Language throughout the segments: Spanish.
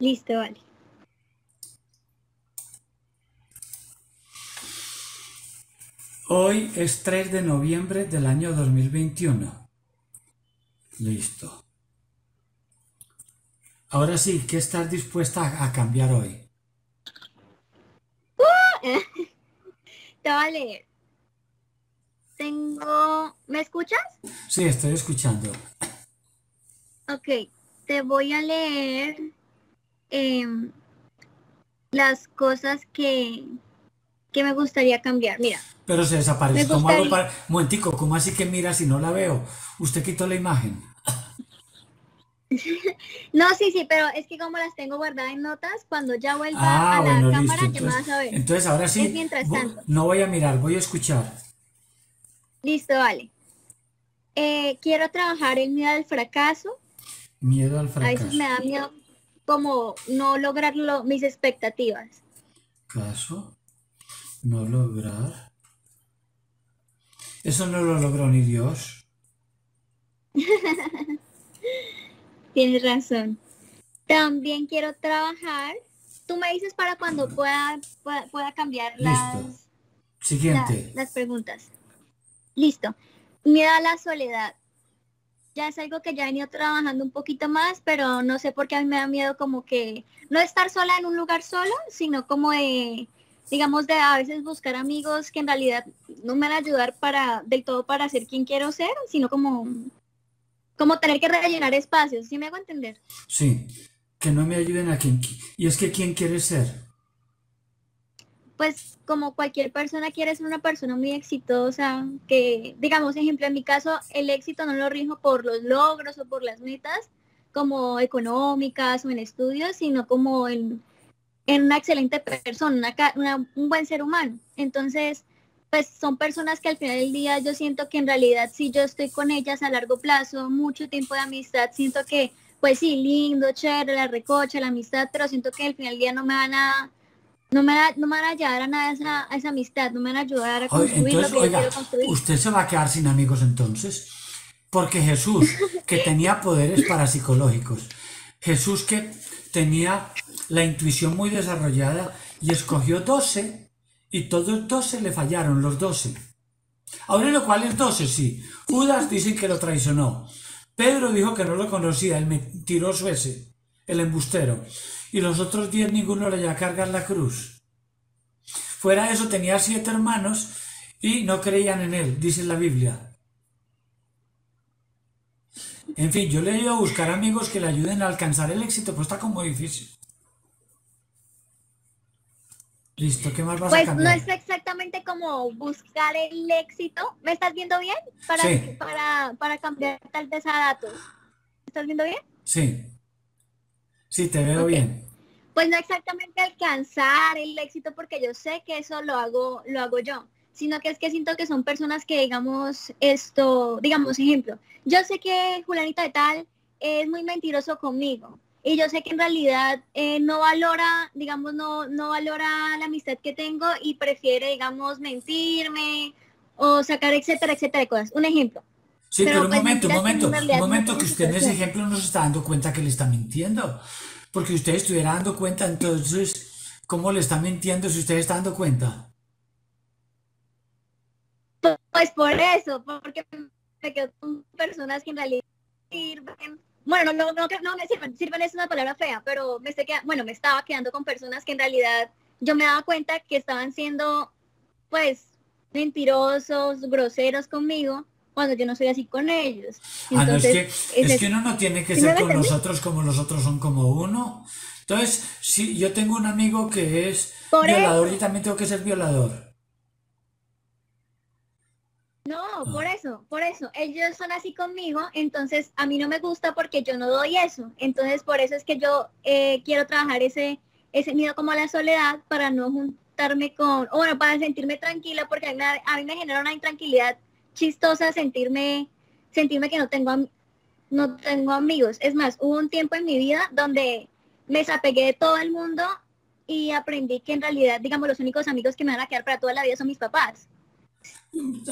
Listo, vale. Hoy es 3 de noviembre del año 2021. Listo. Ahora sí, ¿qué estás dispuesta a cambiar hoy? Te voy a leer. Tengo... ¿Me escuchas? Sí, estoy escuchando. Ok, te voy a leer em, las cosas que, que me gustaría cambiar. Mira, Pero se ¿Cómo hago gustaría- para... Momentico, ¿cómo así que mira si no la veo? Usted quitó la imagen. no, sí, sí, pero es que como las tengo guardadas en notas, cuando ya vuelva Ah, a la bueno, cámara listo. ya me vas a Entonces, ver. entonces ahora sí, mientras tanto. no voy a mirar, voy a escuchar. Listo, vale. Eh, quiero trabajar el miedo al fracaso. Miedo al A veces fracaso. me da miedo como no lograr lo- mis expectativas. Caso, no lograr. Eso no lo logró ni Dios. Tienes razón. También quiero trabajar. Tú me dices para cuando pueda, pueda, pueda cambiar las, la- Siguiente. las preguntas. Listo. Miedo a la soledad. Ya es algo que ya he venido trabajando un poquito más, pero no sé por qué a mí me da miedo como que no estar sola en un lugar solo, sino como de, digamos, de a veces buscar amigos que en realidad no me van a ayudar para, del todo para ser quien quiero ser, sino como, como tener que rellenar espacios. ¿Sí me hago entender? Sí, que no me ayuden a quien... qui- Y es que ¿quién quiere ser? Pues como cualquier persona quiere ser una persona muy exitosa, que digamos, ejemplo, en mi caso, el éxito no lo rijo por los logros o por las metas como económicas o en estudios, sino como en, en una excelente persona, una una- un buen ser humano. Entonces, pues son personas que al final del día yo siento que en realidad si yo estoy con ellas a largo plazo, mucho tiempo de amistad, siento que, pues sí, lindo, chévere, la recocha, la amistad, pero siento que al final del día no me van a no me, va- no me van a ayudar a nada a esa, a esa amistad, no me van a ayudar a construir entonces, lo que yo oiga, quiero construir. usted se va a quedar sin amigos entonces. Porque Jesús, que tenía poderes parapsicológicos, Jesús que tenía la intuición muy desarrollada y escogió 12 y todos 12 le fallaron, los 12. Ahora lo cual es 12, sí. Judas dicen que lo traicionó. Pedro dijo que no lo conocía, el mentiroso ese, el embustero. Y los otros 10 ninguno le a cargar la cruz. Fuera de eso tenía siete hermanos y no creían en él, dice la Biblia. En fin, yo le he ido a buscar amigos que le ayuden a alcanzar el éxito, pues está como difícil. Listo, ¿qué más vas a Pues no cambiar? es exactamente como buscar el éxito. ¿Me estás viendo bien? Para, Sí. para, para cambiar tal vez a datos. ¿Me estás viendo bien? Sí. Sí, te veo bien. Pues no exactamente alcanzar el éxito porque yo sé que eso lo hago, lo hago yo, sino que es que siento que son personas que digamos esto, digamos ejemplo, yo sé que Julanita de tal es muy mentiroso conmigo y yo sé que en realidad eh, no valora, digamos, no, no valora la amistad que tengo y prefiere, digamos, mentirme o sacar etcétera, etcétera de cosas. Un ejemplo. Sí, Pero, pero, un pues, momento, un momento, un momento, que usted en ese ejemplo no se está dando cuenta que le está mintiendo. Porque usted estuviera dando cuenta, entonces, ¿cómo le está mintiendo si usted está dando cuenta? Pues por eso, porque me quedo con personas que en realidad sirven. Bueno, no, no, no, no me sirven, sirven es una palabra fea, pero me estoy queda- bueno, me estaba quedando con personas que en realidad yo me daba cuenta que estaban siendo, pues, mentirosos, groseros conmigo, cuando yo no soy así con ellos. Ah, no, es que, es es eso. que uno no tiene que ¿Sí me ser con entendí? nosotros como los otros son como uno. Entonces, si yo tengo un amigo que es Por violador, eso. yo también tengo que ser violador. No, por eso, por eso. Ellos son así conmigo, entonces a mí no me gusta porque yo no doy eso. Entonces por eso es que yo eh, quiero trabajar ese, ese miedo como a la soledad para no juntarme con, o bueno, para sentirme tranquila porque a mí, a mí me genera una intranquilidad chistosa sentirme, sentirme que no tengo, no tengo amigos. Es más, hubo un tiempo en mi vida donde me desapegué de todo el mundo y aprendí que en realidad, digamos, los únicos amigos que me van a quedar para toda la vida son mis papás.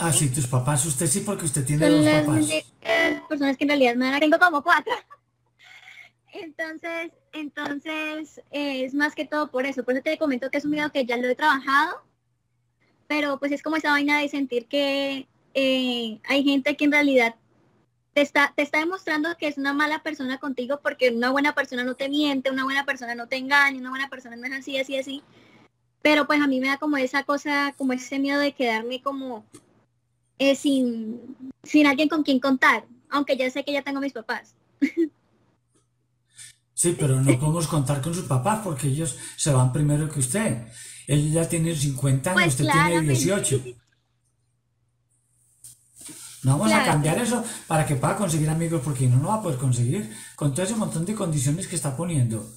Ah, sí, tus papás, usted sí, porque usted tiene Son dos las papás. personas que en realidad me dan, tengo como cuatro. Entonces, entonces eh, es más que todo por eso. Por eso te comento que es un miedo que ya lo he trabajado, pero pues es como esa vaina de sentir que eh, hay gente que en realidad te está, te está demostrando que es una mala persona contigo porque una buena persona no te miente, una buena persona no te engaña, una buena persona no es así, así, así. Pero pues a mí me da como esa cosa, como ese miedo de quedarme como eh, sin, sin alguien con quien contar, aunque ya sé que ya tengo mis papás. Sí, pero no podemos contar con sus papás porque ellos se van primero que usted. Él ya tiene 50 años, pues usted tiene 18. No vamos a cambiar eso para que pueda conseguir amigos porque no lo va a poder conseguir con todo ese montón de condiciones que está poniendo.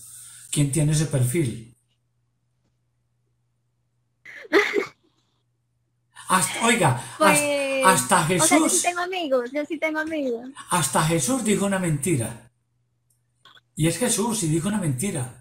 ¿Quién tiene ese perfil? oiga, pues, hasta, Jesús. yo sí tengo amigos, yo sí tengo amigos. Hasta Jesús dijo una mentira. Y es Jesús y dijo una mentira.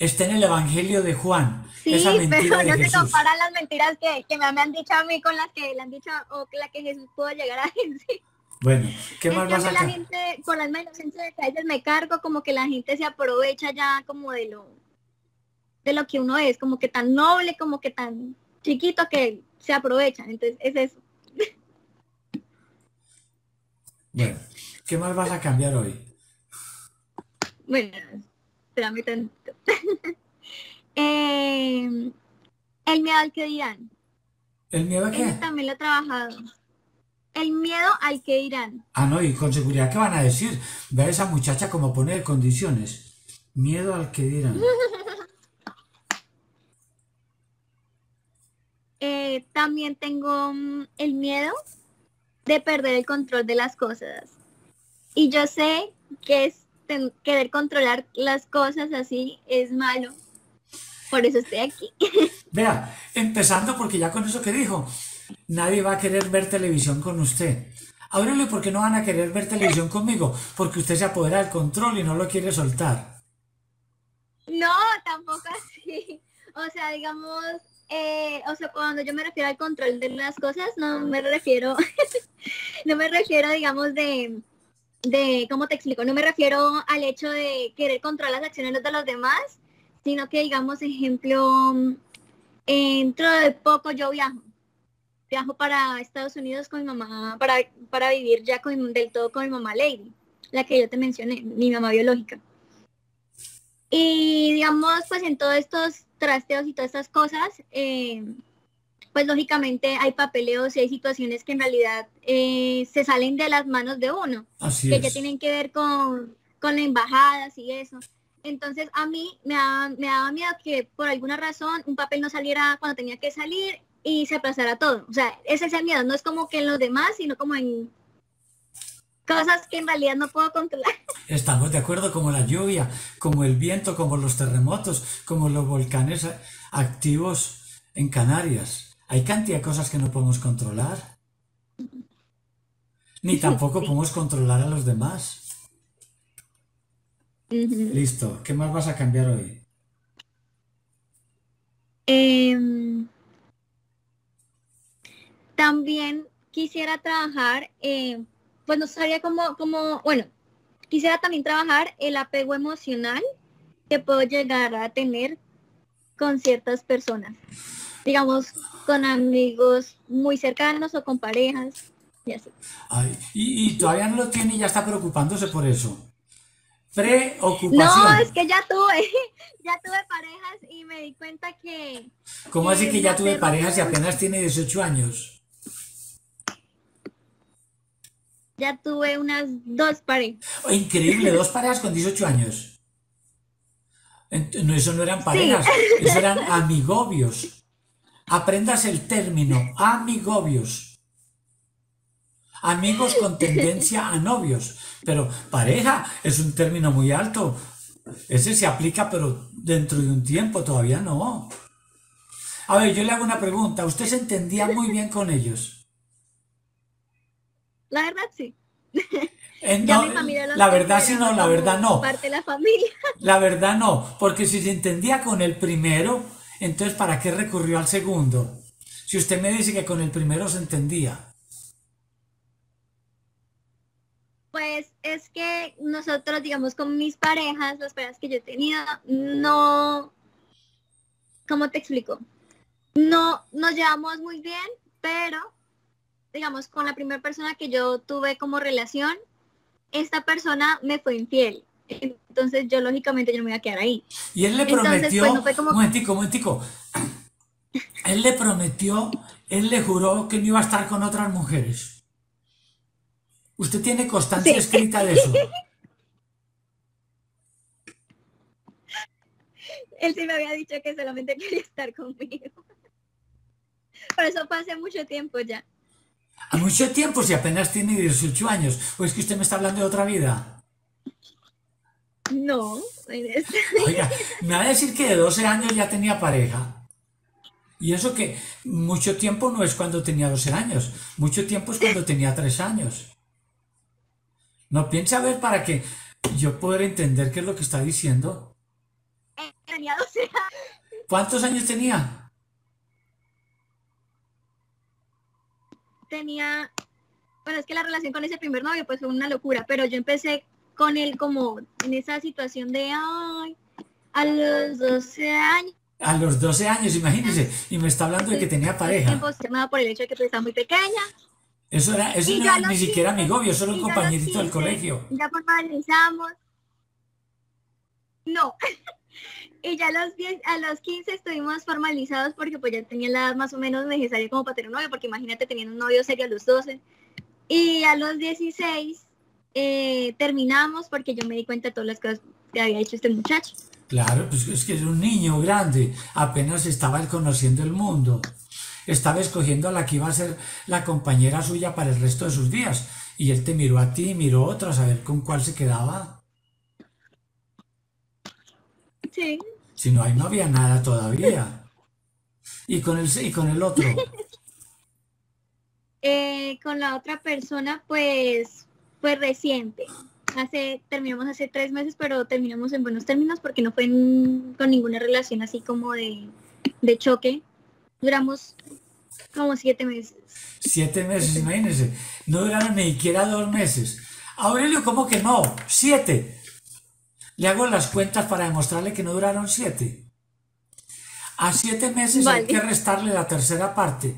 Está en el Evangelio de Juan. Sí, pero no se comparan las mentiras que, me, han dicho a mí con las que le han dicho o la que Jesús pudo llegar a decir. Bueno, ¿qué más vas a la gente, Con las manos de me cargo como que la gente se aprovecha ya como de lo de lo que uno es, como que tan noble, como que tan chiquito que se aprovechan. Entonces, es eso. Bueno, ¿qué más vas a cambiar hoy? Bueno, espérame eh, el miedo al que dirán. ¿El miedo a qué? también lo he trabajado. El miedo al que dirán. Ah, no, y con seguridad, ¿qué van a decir? Ve a esa muchacha como pone condiciones. Miedo al que dirán. Eh, también tengo mm, el miedo de perder el control de las cosas. Y yo sé que es querer controlar las cosas así es malo. Por eso estoy aquí. Vea, empezando porque ya con eso que dijo, nadie va a querer ver televisión con usted. Ábrele, ¿por qué no van a querer ver televisión conmigo? Porque usted se apodera del control y no lo quiere soltar. No, tampoco así. O sea, digamos, eh, o sea, cuando yo me refiero al control de las cosas, no me refiero, no me refiero, digamos, de, de, ¿cómo te explico? No me refiero al hecho de querer controlar las acciones de los demás, sino que, digamos, ejemplo, dentro de poco yo viajo. Viajo para Estados Unidos con mi mamá, para, para vivir ya con, del todo con mi mamá Lady, la que yo te mencioné, mi mamá biológica. Y digamos, pues en todos estos trasteos y todas estas cosas, eh, pues lógicamente hay papeleos y hay situaciones que en realidad eh, se salen de las manos de uno, que ya tienen que ver con, con las embajadas y eso. Entonces a mí me, me daba miedo que por alguna razón un papel no saliera cuando tenía que salir y se aplazara todo. O sea, ese es el miedo, no es como que en los demás, sino como en cosas que en realidad no puedo controlar. Estamos de acuerdo, como la lluvia, como el viento, como los terremotos, como los volcanes activos en Canarias. Hay cantidad de cosas que no podemos controlar. Ni tampoco podemos controlar a los demás. Listo. ¿Qué más vas a cambiar hoy? Em, también quisiera trabajar eh, pues no sabía cómo, cómo, bueno, quisiera también trabajar el apego emocional que puedo llegar a tener con ciertas personas, digamos, con amigos muy cercanos o con parejas y así. y, todavía no lo tiene y ya está preocupándose por eso. Preocupación. No, es que ya tuve, ya tuve parejas y me di cuenta que... ¿Cómo así que ya tuve parejas y apenas tiene 18 años? ya tuve unas dos parejas. Oh, increíble, dos parejas con 18 años. No, eso no eran parejas, eso eran amigobios. Aprendas el término, amigobios. Amigos con tendencia a novios. Pero pareja es un término muy alto. Ese se aplica, pero dentro de un tiempo todavía no. A ver, yo le hago una pregunta. ¿Usted se entendía muy bien con ellos? La verdad sí. Eh, la verdad sí no, la verdad no. Parte de la familia. La verdad no, porque si se entendía con el primero, entonces ¿para qué recurrió al segundo? Si usted me dice que con el primero se entendía. Pues es, que nosotros, digamos, con mis parejas, las parejas que yo he tenido, no, ¿cómo te explico? No nos llevamos muy bien, pero, digamos, con la primera persona que yo tuve como relación, esta persona me fue infiel. Entonces yo lógicamente yo no me voy a quedar ahí. Y él le prometió, un momentico, un momentico, él le prometió, él le juró que no iba a estar con otras mujeres. Usted tiene constancia escrita de eso. Él sí me había dicho que solamente quería estar conmigo. Por eso fue hace mucho tiempo ya. A mucho tiempo, si apenas tiene 18 años. ¿O es que usted me está hablando de otra vida? No. Oiga, me va a decir que de 12 años ya tenía pareja. Y eso que mucho tiempo no es cuando tenía 12 años. Mucho tiempo es cuando tenía 3 años. No piensa ver para que yo pueda entender qué es lo que está diciendo. Tenía 12 años. ¿Cuántos años tenía? Tenía, bueno, es que la relación con ese primer novio pues fue una locura, pero yo empecé con él como en esa situación de, ay, a los 12 años. A los 12 años, imagínese, y me está hablando de que tenía pareja. por el hecho de que estaba muy pequeña, eso, era, eso no era ni siquiera mi novio, solo un compañerito del colegio. Ya formalizamos. No. y ya a los, 10, a los 15 estuvimos formalizados porque pues ya tenía la edad más o menos necesaria como para tener un novio, porque imagínate teniendo un novio serio a los 12. Y a los 16 eh, terminamos porque yo me di cuenta de todas las cosas que había hecho este muchacho. Claro, pues es que es un niño grande, apenas estaba conociendo el mundo estaba escogiendo a la que iba a ser la compañera suya para el resto de sus días. Y él te miró a ti, miró a otro, a saber con cuál se quedaba. Sí. Si no, ahí no había nada todavía. ¿Y con el, y con el otro? Eh, con la otra persona, pues, fue reciente. Hace, terminamos hace tres meses, pero terminamos en buenos términos porque no fue con ninguna relación así como de, de choque. Duramos como siete meses. Siete meses, imagínense. No duraron ni siquiera dos meses. Aurelio, ¿cómo que no? Siete. Le hago las cuentas para demostrarle que no duraron siete. A siete meses hay que restarle la tercera parte.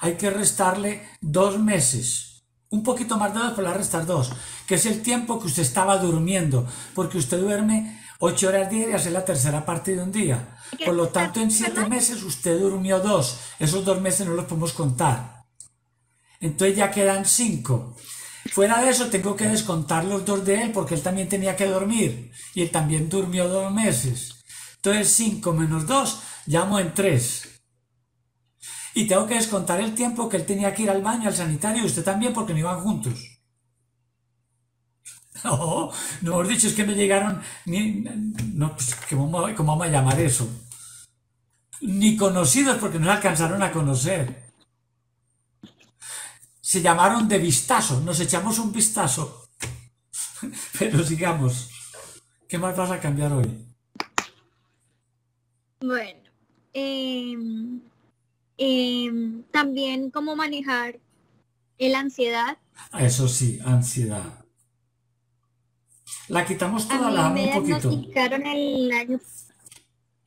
Hay que restarle dos meses. Un poquito más de dos, pero restar dos. Que es el tiempo que usted estaba durmiendo. Porque usted duerme ocho horas diarias es la tercera parte de un día. Por lo tanto, en siete meses usted durmió dos. Esos dos meses no los podemos contar. Entonces ya quedan cinco. Fuera de eso, tengo que descontar los dos de él porque él también tenía que dormir. Y él también durmió dos meses. Entonces, cinco menos dos, llamo en tres. Y tengo que descontar el tiempo que él tenía que ir al baño, al sanitario, y usted también, porque no iban juntos. No, no hemos dicho, es que no llegaron ni. No, pues, ¿cómo, vamos a llamar eso? Ni conocidos porque no alcanzaron a conocer. Se llamaron de vistazo, nos echamos un vistazo. Pero sigamos. ¿Qué más vas a cambiar hoy? Bueno, em, em, también cómo manejar la ansiedad. Eso sí, ansiedad. La quitamos toda, la dejamos un poquito. El año...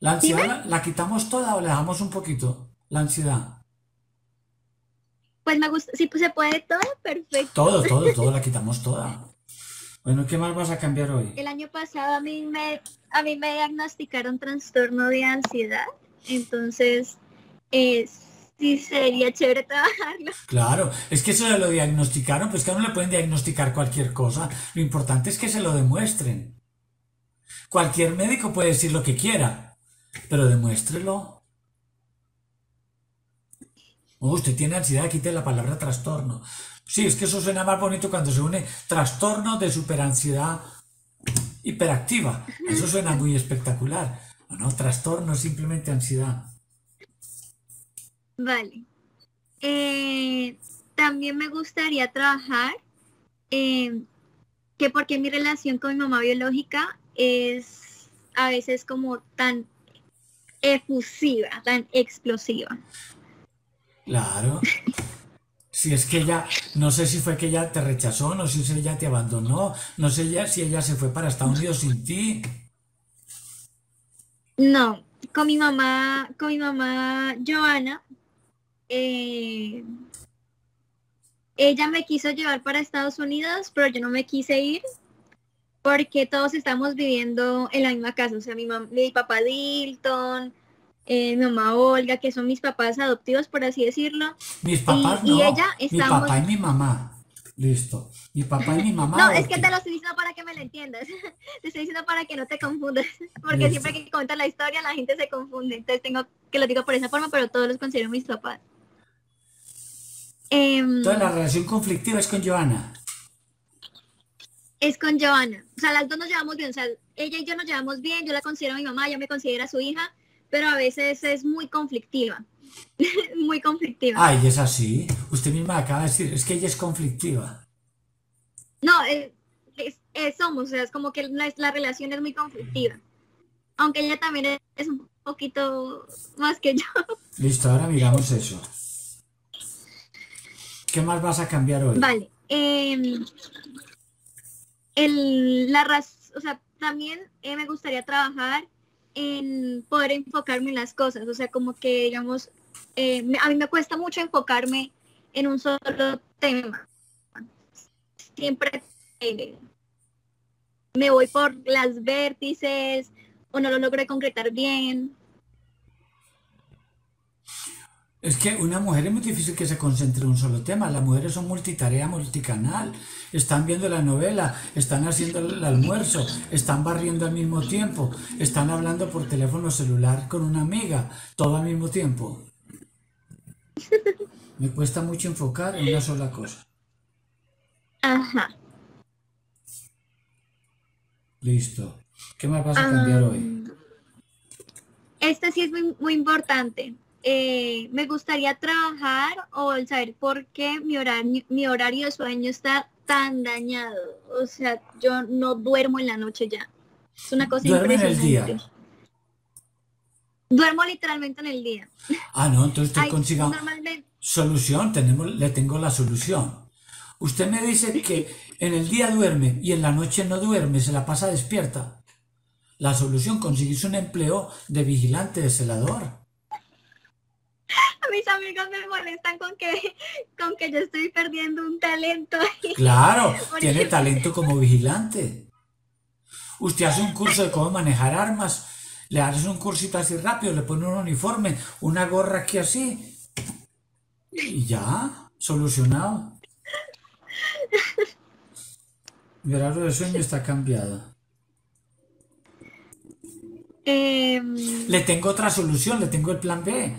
La ansiedad la, quitamos toda o le dejamos un poquito. La ansiedad. Pues me gusta, si pues se puede todo, perfecto. Todo, todo, todo, la quitamos toda. Bueno, ¿qué más vas a cambiar hoy? El año pasado a mí me, a mí me diagnosticaron trastorno de ansiedad. Entonces, es sí sería chévere trabajarlo. Claro, es que se lo diagnosticaron, pues que no le pueden diagnosticar cualquier cosa. Lo importante es que se lo demuestren. Cualquier médico puede decir lo que quiera, pero demuéstrelo. Oh, usted tiene ansiedad, quite la palabra trastorno. Sí, es que eso suena más bonito cuando se une trastorno de superansiedad hiperactiva. Eso suena muy espectacular. No, trastorno, simplemente ansiedad. Vale. Eh, también me gustaría trabajar eh, que porque mi relación con mi mamá biológica es a veces como tan efusiva, tan explosiva. Claro. Si es que ella, no sé si fue que ella te rechazó, no sé si ella te abandonó, no sé ya si ella se fue para Estados Unidos sin ti. No, con mi mamá, con mi mamá Joana, eh, ella me quiso llevar para Estados Unidos, pero yo no me quise ir porque todos estamos viviendo en la misma casa. O sea, mi, mi papá Dilton, eh, mi mamá Olga, que son mis papás adoptivos, por así decirlo. Mis papás y, no, y ella mi papá y mi mamá. Listo. Mi papá y mi mamá. No, es que te lo estoy diciendo para que me lo entiendas. te estoy diciendo para que no te confundas. Porque siempre que cuentas la historia la gente se confunde. Entonces tengo que lo digo por esa forma, pero todos los considero mis papás. Eh, Toda la relación conflictiva es con Joana. Es con Joana. O sea, las dos nos llevamos bien. O sea, ella y yo nos llevamos bien. Yo la considero mi mamá, ella me considera su hija, pero a veces es muy conflictiva. muy conflictiva. Ay, es así. Usted misma acaba de decir, es que ella es conflictiva. No, es, somos, o sea, es como que la, relación es muy conflictiva. Aunque ella también es un poquito más que yo. Listo, ahora miramos eso. ¿Qué más vas a cambiar hoy? Vale. Em, el, la raz, o sea, también eh, me gustaría trabajar en poder enfocarme en las cosas. O sea, como que, digamos, eh, a mí me cuesta mucho enfocarme en un solo tema. Siempre eh, me voy por las vértices o no lo logro concretar bien. Es que una mujer es muy difícil que se concentre en un solo tema. Las mujeres son multitarea, multicanal. Están viendo la novela, están haciendo el almuerzo, están barriendo al mismo tiempo, están hablando por teléfono celular con una amiga, todo al mismo tiempo. Me cuesta mucho enfocar en una sola cosa. Ajá. Listo. ¿Qué más vas a cambiar hoy? Este sí es muy, muy importante. Eh, me gustaría trabajar o saber por qué mi horario, mi horario de sueño está tan dañado. O sea, yo no duermo en la noche ya. Es una cosa impresionante. En el día? Duermo literalmente en el día. Ah, no, entonces usted consiga solución, tenemos, le tengo la solución. Usted me dice que en el día duerme y en la noche no duerme, se la pasa despierta. La solución, conseguirse un empleo de vigilante, de celador mis amigos me molestan con que, con que yo estoy perdiendo un talento. Claro, tiene talento como vigilante. Usted hace un curso de cómo manejar armas, le hace un cursito así rápido, le pone un uniforme, una gorra aquí así. Y ya, solucionado. Mi horario de sueño está cambiado. Em, le tengo otra solución, le tengo el plan B.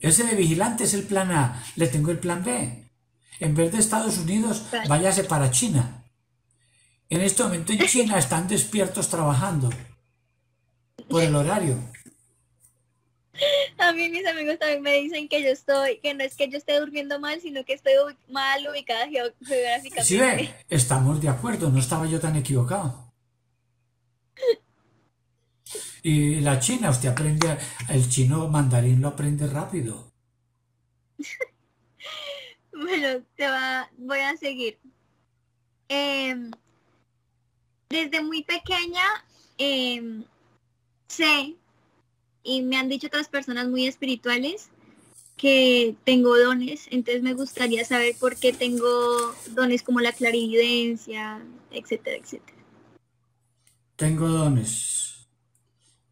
Ese de vigilante es el plan A. Le tengo el plan B. En vez de Estados Unidos, váyase para China. En este momento en China están despiertos trabajando por el horario. A mí mis amigos también me dicen que yo estoy, que no es que yo esté durmiendo mal, sino que estoy mal ubicada geográficamente. Sí, estamos de acuerdo, no estaba yo tan equivocado. Y la China, usted aprende, el chino mandarín lo aprende rápido. bueno, te va, voy a seguir. Em, desde muy pequeña em, sé, y me han dicho otras personas muy espirituales, que tengo dones, entonces me gustaría saber por qué tengo dones como la clarividencia, etcétera, etcétera. Tengo dones.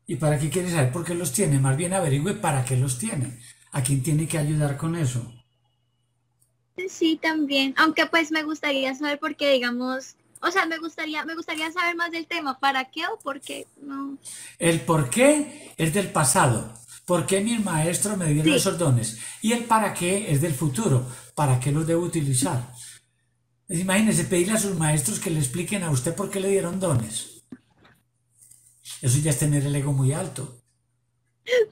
¿Y para qué quiere saber por qué los tiene? Más bien averigüe para qué los tiene. ¿A quién tiene que ayudar con eso? Sí, también. Aunque pues me gustaría saber por qué, digamos, o sea, me gustaría, me gustaría saber más del tema. ¿Para qué o por qué? No. El por qué es del pasado. ¿Por qué mis maestros me dieron esos dones? Y el para qué es del futuro. ¿Para qué los debo utilizar? Imagínese pedirle a sus maestros que le expliquen a usted por qué le dieron dones. Eso ya es tener el ego muy alto.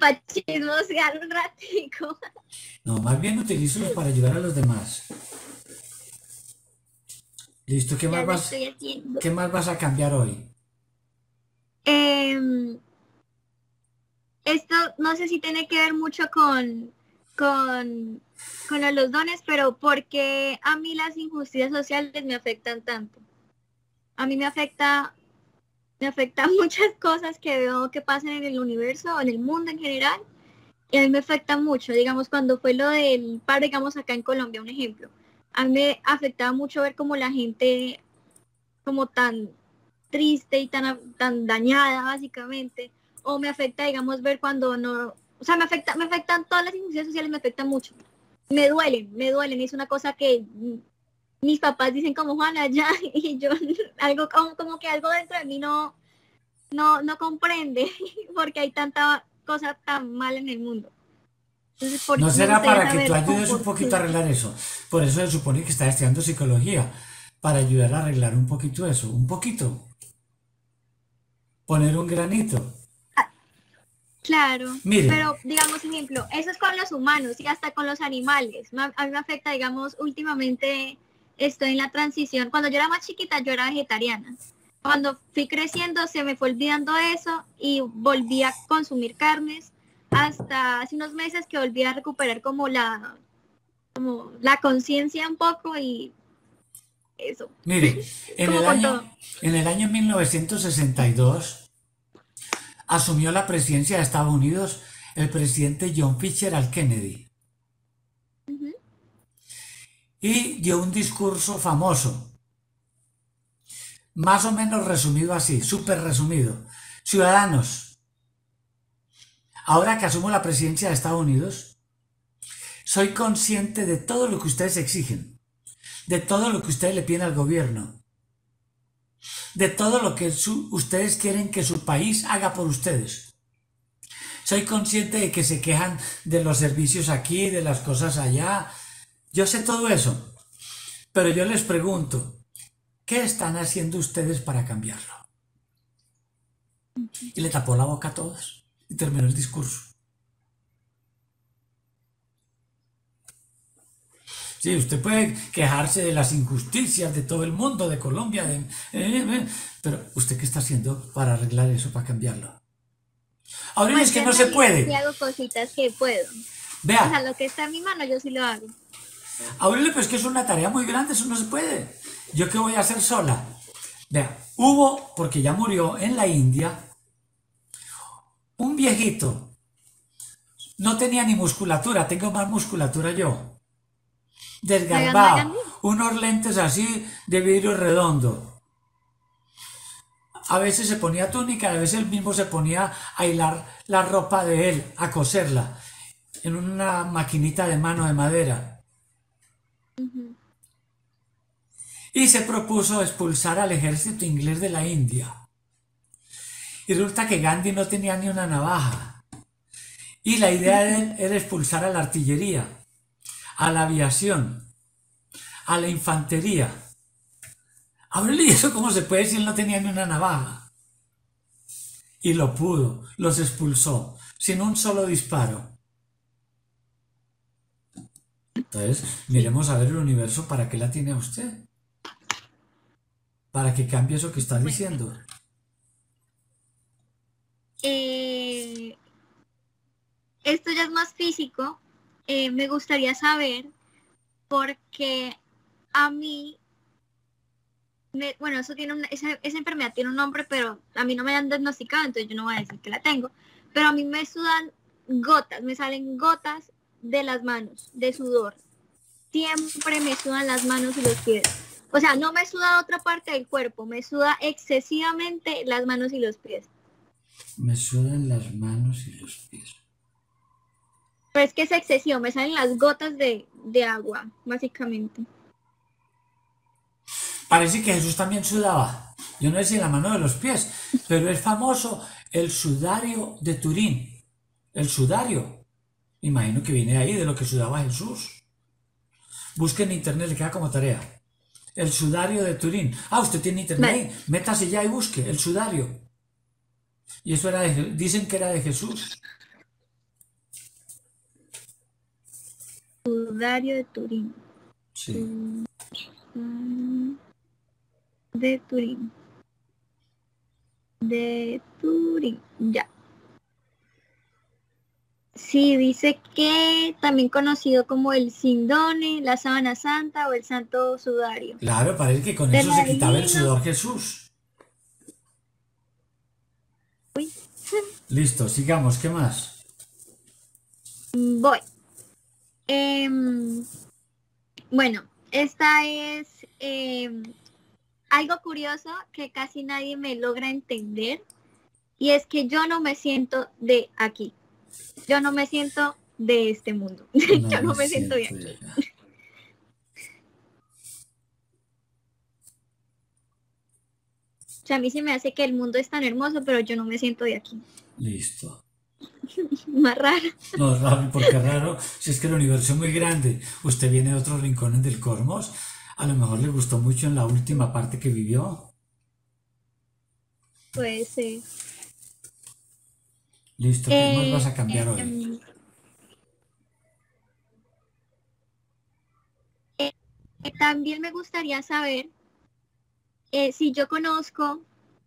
Para chismosear un ratico. No, más bien utilízalos para ayudar a los demás. Listo, ¿qué, más vas, ¿qué más vas a cambiar hoy? Em, esto no sé si tiene que ver mucho con, con con los dones, pero porque a mí las injusticias sociales me afectan tanto. A mí me afecta, me afectan muchas cosas que veo que pasan en el universo, en el mundo en general, y a mí me afecta mucho. Digamos, cuando fue lo del paro, digamos acá en Colombia, un ejemplo. A mí me afectaba mucho ver como la gente como tan triste y tan, tan dañada, básicamente. O me afecta, digamos, ver cuando no, o sea, me afecta, me afectan todas las injusticias sociales, me afectan mucho. Me duelen, me duelen. Es una cosa que mis papás dicen como Juana ya y yo algo como, como que algo dentro de mí no, no, no comprende porque hay tanta cosa tan mal en el mundo. no será para que tú ayudes un poquito a arreglar eso. Por eso se supone que estás estudiando psicología, para ayudar a arreglar un poquito eso, un poquito. Poner un granito. Claro, pero digamos ejemplo, eso es con los humanos y hasta con los animales. A mí me afecta, digamos, últimamente estoy en la transición. Cuando yo era más chiquita yo era vegetariana. Cuando fui creciendo se me fue olvidando eso y volví a consumir carnes hasta hace unos meses que volví a recuperar como la como la conciencia un poco y eso. Mire, en el, año, en el año 1962 asumió la presidencia de Estados Unidos el presidente John Fitzgerald Kennedy. Y dio un discurso famoso, más o menos resumido así, súper resumido. Ciudadanos, ahora que asumo la presidencia de Estados Unidos, soy consciente de todo lo que ustedes exigen, de todo lo que ustedes le piden al gobierno, de todo lo que ustedes quieren que su país haga por ustedes. Soy consciente de que se quejan de los servicios aquí, de las cosas allá. Yo sé todo eso. Pero yo les pregunto, ¿qué están haciendo ustedes para cambiarlo? Y le tapó la boca a todos y terminó el discurso. Sí, usted puede quejarse de las injusticias de todo el mundo, de Colombia, de, eh, eh, pero ¿usted qué está haciendo para arreglar eso, para cambiarlo? Ahora es pues que no se puede. Y hago cositas que puedo. Vea. O sea, lo que está en mi mano yo sí lo hago. Aurelio, pues que es una tarea muy grande, eso no se puede. ¿Yo qué voy a hacer sola? Vea, hubo, porque ya murió en la India, un viejito. No tenía ni musculatura, tengo más musculatura yo desgarbado, unos lentes así de vidrio redondo. A veces se ponía túnica, a veces él mismo se ponía a hilar la ropa de él, a coserla, en una maquinita de mano de madera. Y se propuso expulsar al ejército inglés de la India. Y resulta que Gandhi no tenía ni una navaja. Y la idea de él era expulsar a la artillería a la aviación, a la infantería. ¿y eso cómo se puede si él no tenía ni una navaja? Y lo pudo, los expulsó, sin un solo disparo. Entonces, miremos a ver el universo, ¿para qué la tiene usted? Para que cambie eso que está diciendo. Eh, esto ya es más físico, eh, me gustaría saber porque a mí, bueno, eso tiene esa, enfermedad tiene un nombre, pero a mí no me han diagnosticado, entonces yo no voy a decir que la tengo, pero a mí me sudan gotas, me salen gotas de las manos, de sudor. Siempre me sudan las manos y los pies. O sea, no me suda otra parte del cuerpo, me suda excesivamente las manos y los pies. Me sudan las manos y los pies. Pero es que es excesivo, me salen las gotas de, agua, básicamente. Parece que Jesús también sudaba. Yo no sé si la mano de los pies, pero es famoso el sudario de Turín. El sudario. Imagino que viene ahí de lo que sudaba Jesús. Busquen en internet, le queda como tarea. El sudario de Turín. Ah, usted tiene internet. Métase ya y busque el sudario. Y eso era de, dicen que era de Jesús. Sudario de Turín. Sí. De Turín. De Turín. Ya. Sí, dice que también conocido como el Sindone, la sábana santa o el santo sudario. Claro, parece que con eso se quitaba el sudor Jesús. Listo, sigamos, ¿qué más? Voy. Em, bueno, esta es em, algo curioso que casi nadie me logra entender y es que yo no me siento de aquí. Yo no me siento de este mundo. yo no me siento de aquí. O sea, a mí se me hace que el mundo es tan hermoso, pero yo no me siento de aquí. Listo. Más raro. No, raro, porque raro, si es que el universo es muy grande, usted viene de otros rincones del cosmos, a lo mejor le gustó mucho en la última parte que vivió. Pues sí. Listo, ¿qué más vas a cambiar hoy? Eh, eh, también me gustaría saber eh, si yo conozco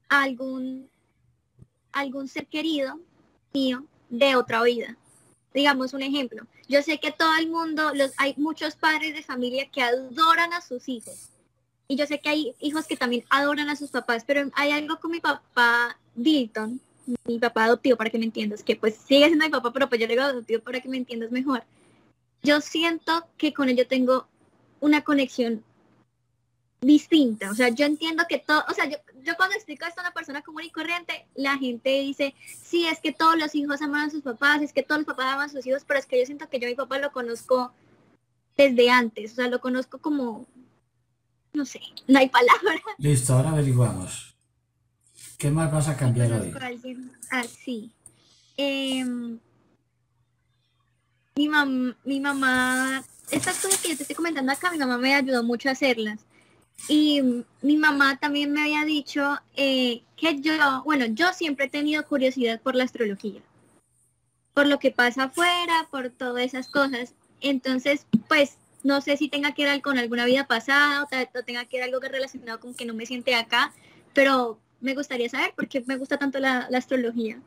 algún, algún ser querido mío de otra vida. Digamos un ejemplo. Yo sé que todo el mundo, los, hay muchos padres de familia que adoran a sus hijos. Y yo sé que hay hijos que también adoran a sus papás, pero hay algo con mi papá Dilton, mi papá adoptivo, para que me entiendas, que pues sigue siendo mi papá, pero pues yo le digo adoptivo para que me entiendas mejor. Yo siento que con él yo tengo una conexión distinta. O sea, yo entiendo que todo, o sea, yo, yo cuando explico esto a una persona común y corriente, la gente dice, sí, es que todos los hijos aman a sus papás, es que todos los papás aman a sus hijos, pero es que yo siento que yo a mi papá lo conozco desde antes, o sea, lo conozco como, no sé, no hay palabra. Listo, ahora averiguamos. ¿Qué más vas a cambiar hoy? Así. Ah, em, mi, mam mi mamá, estas cosas que yo te estoy comentando acá, mi mamá me ayudó mucho a hacerlas. Y mi mamá también me había dicho eh, que yo, bueno, yo siempre he tenido curiosidad por la astrología, por lo que pasa afuera, por todas esas cosas. Entonces, pues, no sé si tenga que ver con alguna vida pasada o, tenga que ver algo que relacionado con que no me siente acá, pero me gustaría saber por qué me gusta tanto la, la astrología.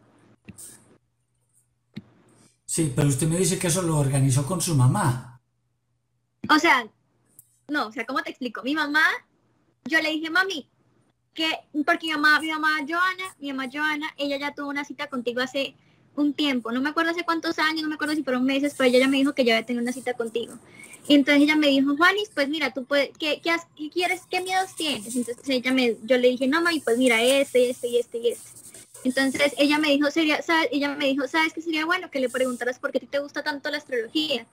Sí, pero usted me dice que eso lo organizó con su mamá. O sea, no, o sea, ¿cómo te explico? Mi mamá, yo le dije, mami, que, porque mi mamá, mi mamá Joana, mi mamá Joana, ella ya tuvo una cita contigo hace un tiempo, no me acuerdo hace cuántos años, no me acuerdo si fueron meses, pero ella ya me dijo que ya había tenido una cita contigo. Y entonces ella me dijo, Juanis, pues mira, tú puedes, ¿qué, qué, quieres, qué miedos tienes? Entonces ella me, yo le dije, no, mami, pues mira, este, este y este y este. Entonces ella me dijo, sería, ¿sabes? ella me dijo, ¿sabes qué sería bueno que le preguntaras por qué te gusta tanto la astrología?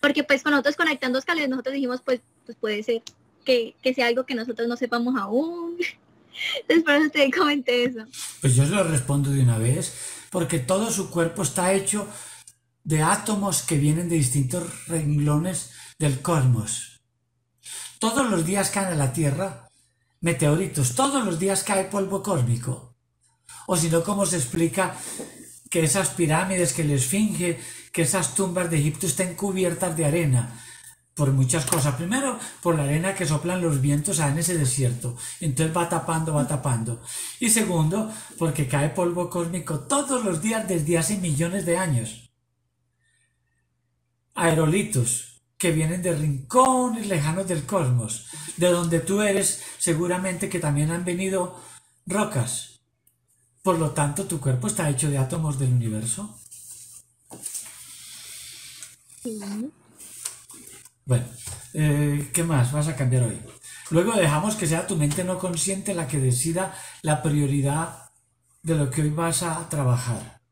Porque pues con nosotros conectando escaleras, nosotros dijimos, pues, pues puede ser que, sea algo que nosotros no sepamos aún. Entonces por eso te comenté eso. Pues yo se lo respondo de una vez, porque todo su cuerpo está hecho de átomos que vienen de distintos renglones del cosmos. Todos los días caen a la Tierra meteoritos, todos los días cae polvo cósmico. O si no, ¿cómo se explica que esas pirámides, que la esfinge, que esas tumbas de Egipto estén cubiertas de arena, por muchas cosas. Primero, por la arena que soplan los vientos en ese desierto. Entonces va tapando, va tapando. Y segundo, porque cae polvo cósmico todos los días desde hace millones de años. Aerolitos que vienen de rincones lejanos del cosmos, de donde tú eres, seguramente que también han venido rocas. Por lo tanto, tu cuerpo está hecho de átomos del universo. Bueno, eh, ¿qué más vas a cambiar hoy? Luego dejamos que sea tu mente no consciente la que decida la prioridad de lo que hoy vas a trabajar.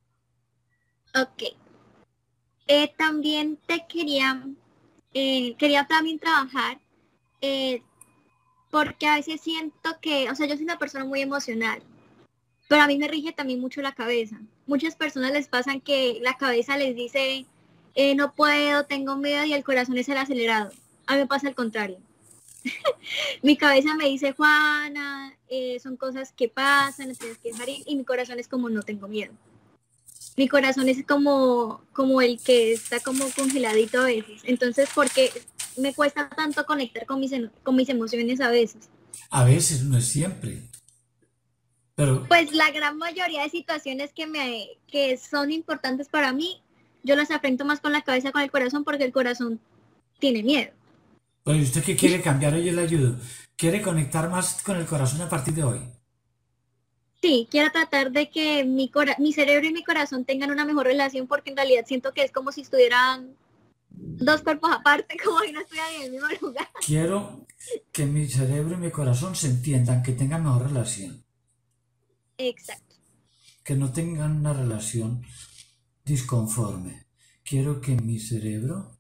Ok. Eh, también te quería, eh, quería también trabajar porque a veces siento que, o sea, yo soy una persona muy emocional, pero a mí me rige también mucho la cabeza. Muchas personas les pasan que la cabeza les dice, eh, no puedo, tengo miedo y el corazón es el acelerado. A mí me pasa al contrario. mi cabeza me dice, Juana, eh, son cosas que pasan, tienes que dejar y mi corazón es como, no tengo miedo. Mi corazón es como, como el que está como congeladito a veces. Entonces, ¿por qué me cuesta tanto conectar con mis, con mis emociones a veces? A veces, no es siempre. Pero... Pues la gran mayoría de situaciones que, me, que son importantes para mí, yo las aprendo más con la cabeza, con el corazón, porque el corazón tiene miedo. Oye, ¿usted qué quiere cambiar? Hoy le ayudo. ¿Quiere conectar más con el corazón a partir de hoy? Sí, quiero tratar de que mi, mi cerebro y mi corazón tengan una mejor relación porque en realidad siento que es como si estuvieran dos cuerpos aparte, como si no estuvieran en el mismo lugar. Quiero que mi cerebro y mi corazón se entiendan, que tengan mejor relación. Exacto. Que no tengan una relación disconforme. Quiero que mi cerebro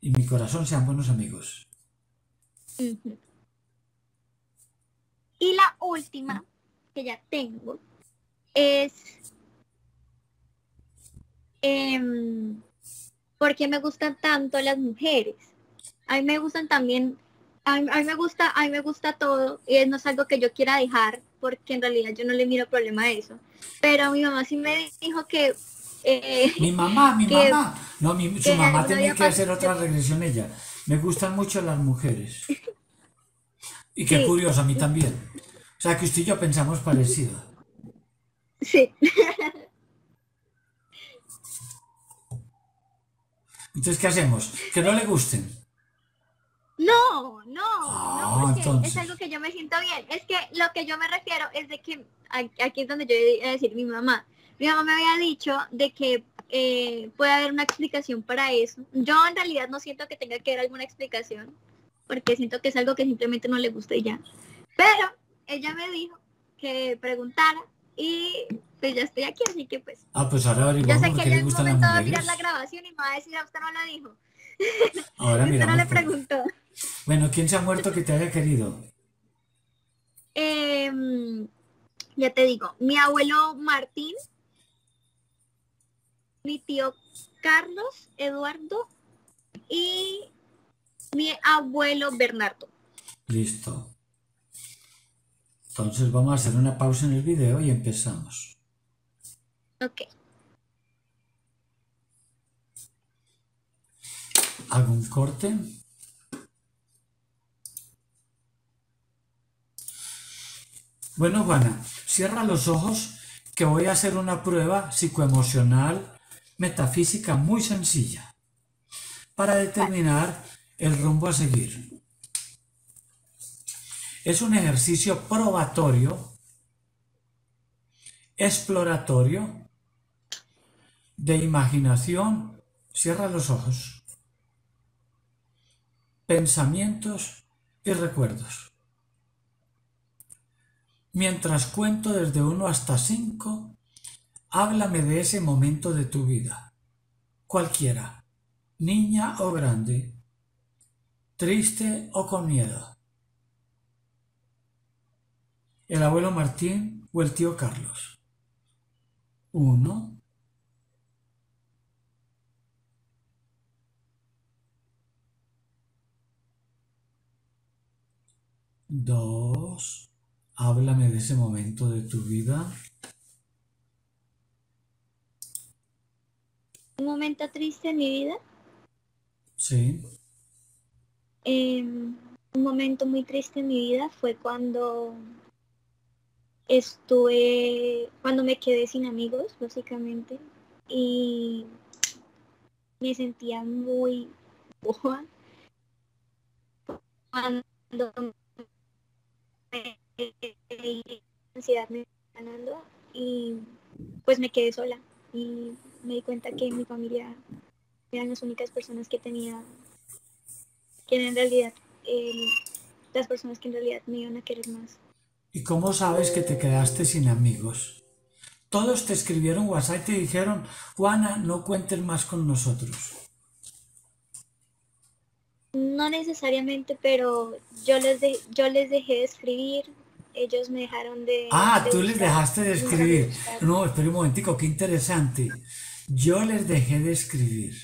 y mi corazón sean buenos amigos. Y la última que ya tengo es eh, por qué me gustan tanto las mujeres. A mí me gustan también, a mí, me gusta, a mí me gusta todo y no es algo que yo quiera dejar porque en realidad yo no le miro problema a eso. Pero mi mamá sí me dijo que eh, mi mamá, mi mamá. No, mi, su mamá tenía que hacer otra regresión ella. Me gustan mucho las mujeres. Y qué curioso, a mí también. O sea, que usted y yo pensamos parecido. Sí. Entonces, ¿qué hacemos? ¿Que no le gusten? No, no, no, ah, es algo que yo me siento bien. Es que lo que yo me refiero es de que aquí es donde yo iba a decir mi mamá. Mi mamá me había dicho de que eh, puede haber una explicación para eso. Yo en realidad no siento que tenga que haber alguna explicación, porque siento que es algo que simplemente no le gusta y ya. Pero ella me dijo que preguntara y pues ya estoy aquí, así que pues. Ah, pues ahora averiguamos Yo sé que en algún momento va a mirar la grabación y me va a decir, a usted no la dijo. Ahora usted no le preguntó. Bueno, ¿quién se ha muerto que te haya querido? Em, ya te digo, mi abuelo Martín, mi tío Carlos Eduardo y mi abuelo Bernardo. Listo. Entonces vamos a hacer una pausa en el video y empezamos. Ok. Hago un corte. Bueno, Juana, cierra los ojos que voy a hacer una prueba psicoemocional metafísica muy sencilla para determinar el rumbo a seguir. Es un ejercicio probatorio, exploratorio, de imaginación. Cierra los ojos. Pensamientos y recuerdos. Mientras cuento desde uno hasta cinco, Háblame de ese momento de tu vida, cualquiera, niña o grande, triste o con miedo. El abuelo Martín o el tío Carlos. Uno. Dos. Háblame de ese momento de tu vida. un momento triste en mi vida. Sí. Em, un momento muy triste en mi vida fue cuando estuve, cuando me quedé sin amigos, básicamente, y me sentía muy boja. Cuando ansiedad me ganando y pues me quedé sola y me di cuenta que mi familia eran las únicas personas que tenía, que en realidad las personas que en realidad me iban a querer más. ¿Y cómo sabes que te quedaste sin amigos? Todos te escribieron WhatsApp y te dijeron, Juana, no cuentes más con nosotros. No necesariamente, pero yo les, yo les dejé de escribir, ellos me dejaron de... Ah, tú les dejaste de escribir. No, espera un momentico, qué interesante. Yo les dejé de escribir.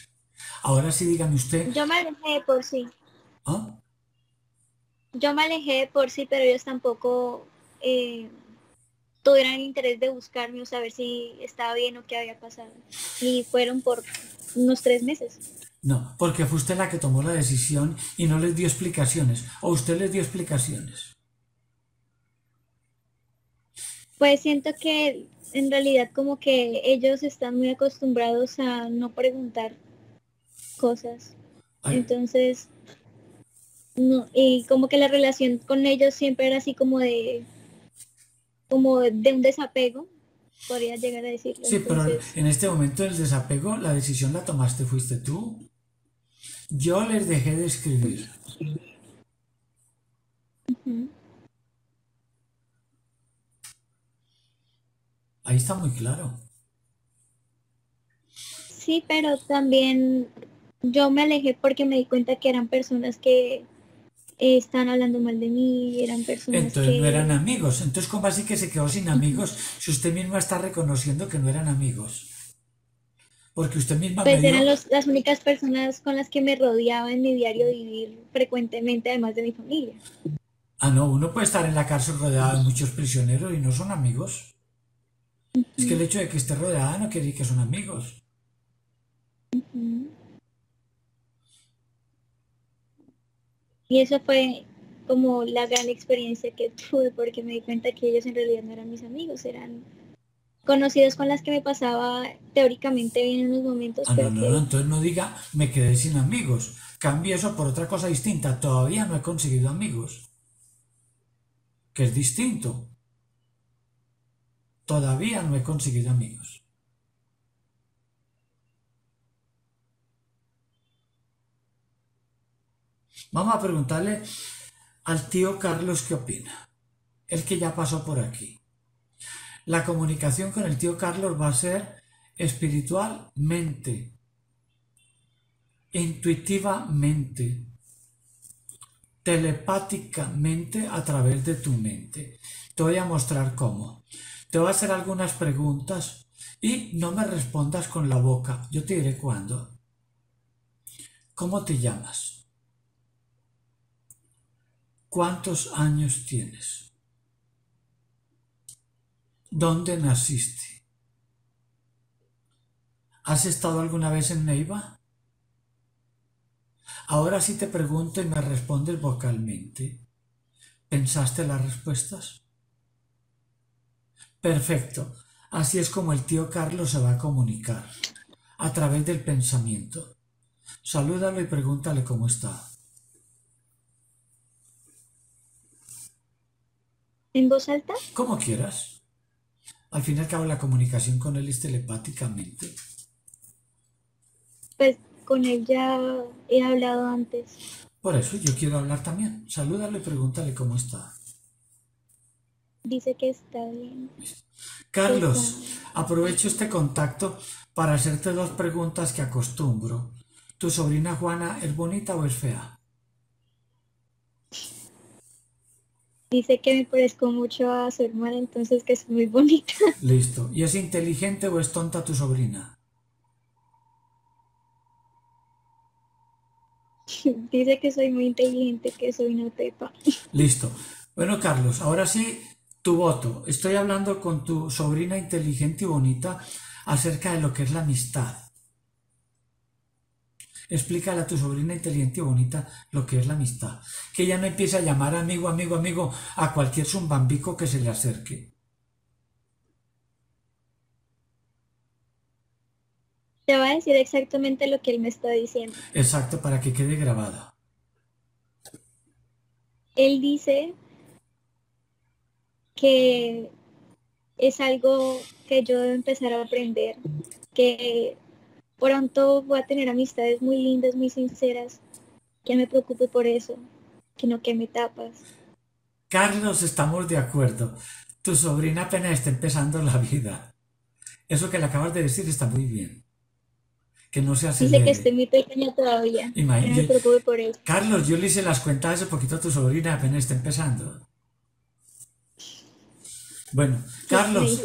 Ahora sí, dígame usted. Yo me alejé por sí. ¿Ah? Yo me alejé por sí, pero ellos tampoco eh, tuvieron interés de buscarme o saber si estaba bien o qué había pasado. Y fueron por unos tres meses. No, porque fue usted la que tomó la decisión y no les dio explicaciones. O usted les dio explicaciones. Pues siento que en realidad como que ellos están muy acostumbrados a no preguntar cosas. Entonces, no, y como que la relación con ellos siempre era así como de como de un desapego, podría llegar a decirlo. Sí, pero en este momento del desapego, la decisión la tomaste, fuiste tú. Yo les dejé de escribir. Ahí está muy claro. Sí, pero también yo me alejé porque me di cuenta que eran personas que están hablando mal de mí, eran personas Entonces no eran amigos. Entonces, ¿cómo así que se quedó sin amigos si usted misma está reconociendo que no eran amigos? Porque usted misma pues eran las únicas personas con las que me rodeaba en mi diario vivir frecuentemente, además de mi familia. Ah, no, uno puede estar en la cárcel rodeado de muchos prisioneros y no son amigos. Es que el hecho de que esté rodeada no quiere decir que son amigos. Y eso fue como la gran experiencia que tuve porque me di cuenta que ellos en realidad no eran mis amigos, eran conocidos con las que me pasaba teóricamente bien en unos momentos. Ah, no, no, entonces no diga me quedé sin amigos. Cambie eso por otra cosa distinta. Todavía no he conseguido amigos. Que es distinto. Todavía no he conseguido amigos. Vamos a preguntarle al tío Carlos qué opina. El que ya pasó por aquí. La comunicación con el tío Carlos va a ser espiritualmente, intuitivamente, telepáticamente a través de tu mente. Te voy a mostrar cómo. Te voy a hacer algunas preguntas y no me respondas con la boca. Yo te diré cuándo. ¿Cómo te llamas? ¿Cuántos años tienes? ¿Dónde naciste? ¿Has estado alguna vez en Neiva? Ahora sí te pregunto y me respondes vocalmente. ¿Pensaste las respuestas? Perfecto. Así es como el tío Carlos se va a comunicar, a través del pensamiento. Salúdalo y pregúntale cómo está. ¿En voz alta? Como quieras. Al fin y al cabo la comunicación con él es telepáticamente. Pues con él ya he hablado antes. Por eso yo quiero hablar también. Salúdalo y pregúntale cómo está. Dice que está bien. Carlos, aprovecho este contacto para hacerte dos preguntas que acostumbro. ¿Tu sobrina Juana es bonita o es fea? Dice que me parezco mucho a su hermana, entonces que es muy bonita. Listo. ¿Y es inteligente o es tonta tu sobrina? Dice que soy muy inteligente, que soy una pepa. Listo. Bueno, Carlos, ahora sí tu voto. Estoy hablando con tu sobrina inteligente y bonita acerca de lo que es la amistad. Explícale a tu sobrina inteligente y bonita lo que es la amistad. Que ella no empiece a llamar amigo, amigo, amigo a cualquier zumbambico que se le acerque. Te va a decir exactamente lo que él me está diciendo. Exacto, para que quede grabado. Él dice que es algo que yo debo empezar a aprender, que pronto voy a tener amistades muy lindas, muy sinceras, que me preocupe por eso, que no que me tapas. Carlos, estamos de acuerdo. Tu sobrina apenas está empezando la vida. Eso que le acabas de decir está muy bien. Que no se acelere. Dice que estoy muy pequeña todavía. Imagínate. me preocupe por eso. Carlos, yo le hice las cuentas hace poquito a tu sobrina, apenas está empezando. Bueno, Carlos,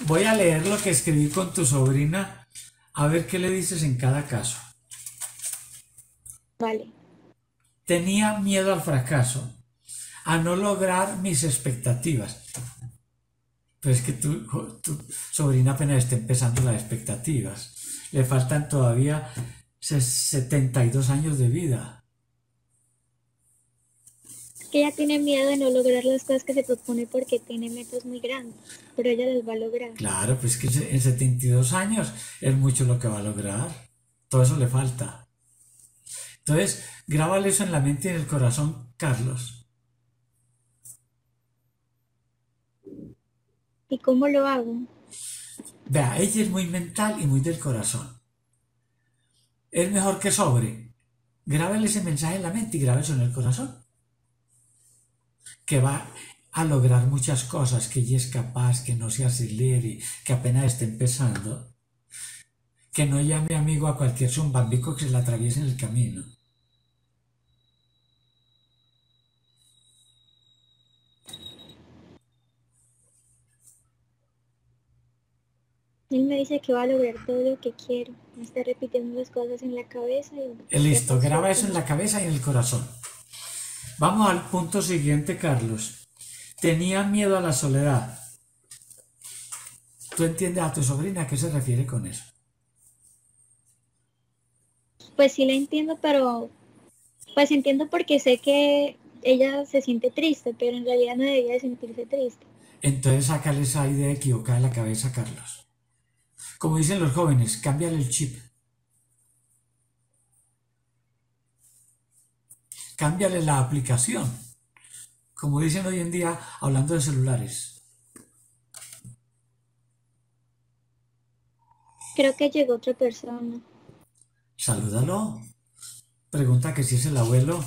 voy a leer lo que escribí con tu sobrina, a ver qué le dices en cada caso. Vale. Tenía miedo al fracaso, a no lograr mis expectativas. Pero es que tu, tu sobrina apenas está empezando las expectativas. Le faltan todavía 72 años de vida que ella tiene miedo de no lograr las cosas que se propone porque tiene metas muy grandes, pero ella las va a lograr. Claro, pues que en 72 años es mucho lo que va a lograr. Todo eso le falta. Entonces, grábale eso en la mente y en el corazón, Carlos. ¿Y cómo lo hago? Vea, ella es muy mental y muy del corazón. Es mejor que sobre. Grábale ese mensaje en la mente y grábale eso en el corazón que va a lograr muchas cosas, que ella es capaz, que no se acelere, que apenas esté empezando, que no llame amigo a cualquier zumbambico que se le atraviese en el camino. Él me dice que va a lograr todo lo que quiere. Me está repitiendo las cosas en la cabeza. Y Listo, graba eso en la cabeza y en el corazón. Vamos al punto siguiente, Carlos. Tenía miedo a la soledad. ¿Tú entiendes a tu sobrina a qué se refiere con eso? Pues sí la entiendo, pero pues entiendo porque sé que ella se siente triste, pero en realidad no debería sentirse triste. Entonces sácale esa idea equivocada de la cabeza, Carlos. Como dicen los jóvenes, cámbiale el chip. Cámbiale la aplicación. Como dicen hoy en día, hablando de celulares. Creo que llegó otra persona. Salúdalo. Pregunta que si es el abuelo.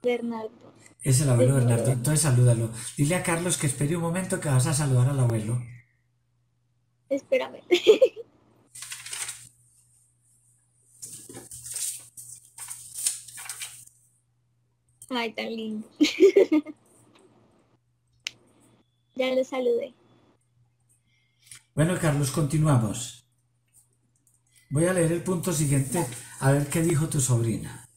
Bernardo. Es el abuelo Bernardo. Entonces salúdalo. Dile a Carlos que espere un momento que vas a saludar al abuelo. Espérame. Ay, tan lindo. ya lo saludé. Bueno, Carlos, continuamos. Voy a leer el punto siguiente a ver qué dijo tu sobrina.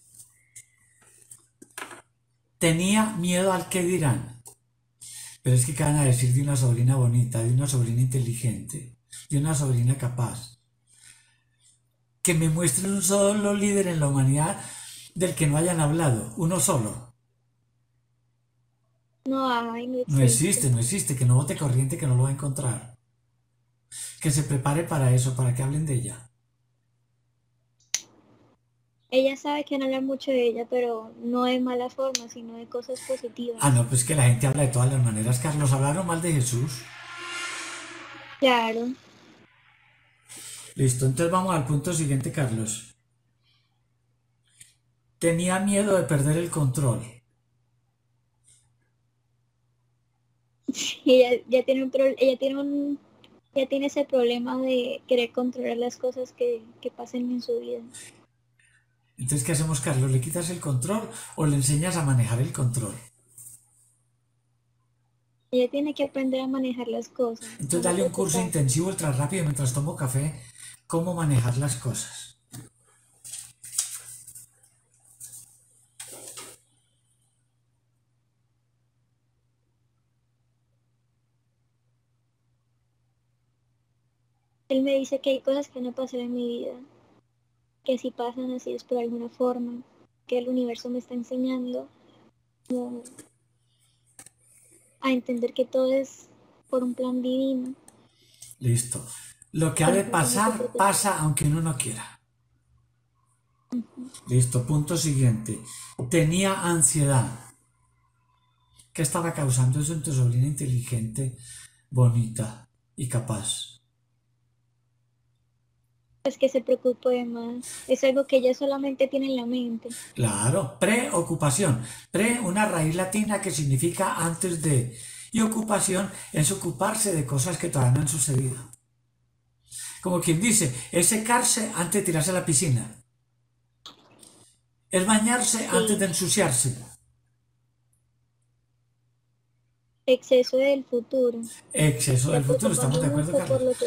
Tenía miedo al que dirán. Pero es que ¿qué van a decir de una sobrina bonita, de una sobrina inteligente, de una sobrina capaz? Que me muestren un solo líder en la humanidad del que no hayan hablado, uno solo. No hay, no existe. No existe, no existe, que no vote corriente que no lo va a encontrar. Que se prepare para eso, para que hablen de ella. Ella sabe que no habla mucho de ella, pero no de mala forma, sino de cosas positivas. Ah, no, pues que la gente habla de todas las maneras. Carlos, hablaron mal de Jesús. Claro. Listo, entonces vamos al punto siguiente, Carlos. Tenía miedo de perder el control. ella ya tiene un ella tiene un ya tiene ese problema de querer controlar las cosas que, que pasen en su vida. Entonces, ¿qué hacemos, Carlos? ¿Le quitas el control o le enseñas a manejar el control? Ella tiene que aprender a manejar las cosas. Entonces, dale un curso intensivo ultra rápido mientras tomo café, cómo manejar las cosas. Él me dice que hay cosas que no pasan en mi vida, que si pasan así es por alguna forma, que el universo me está enseñando a entender que todo es por un plan divino. Listo. Lo que ha de pasar, pasa aunque uno no quiera. Listo, punto siguiente. Tenía ansiedad. ¿Qué estaba causando eso en tu sobrina inteligente, bonita y capaz? Es que se preocupó de más. Es algo que ella solamente tiene en la mente. Claro, preocupación. Pre, una raíz latina que significa antes de. Y ocupación es ocuparse de cosas que todavía no han sucedido. Como quien dice, es secarse antes de tirarse a la piscina. Es bañarse antes de ensuciarse. Exceso del futuro. Exceso del futuro, estamos de acuerdo, Carlos.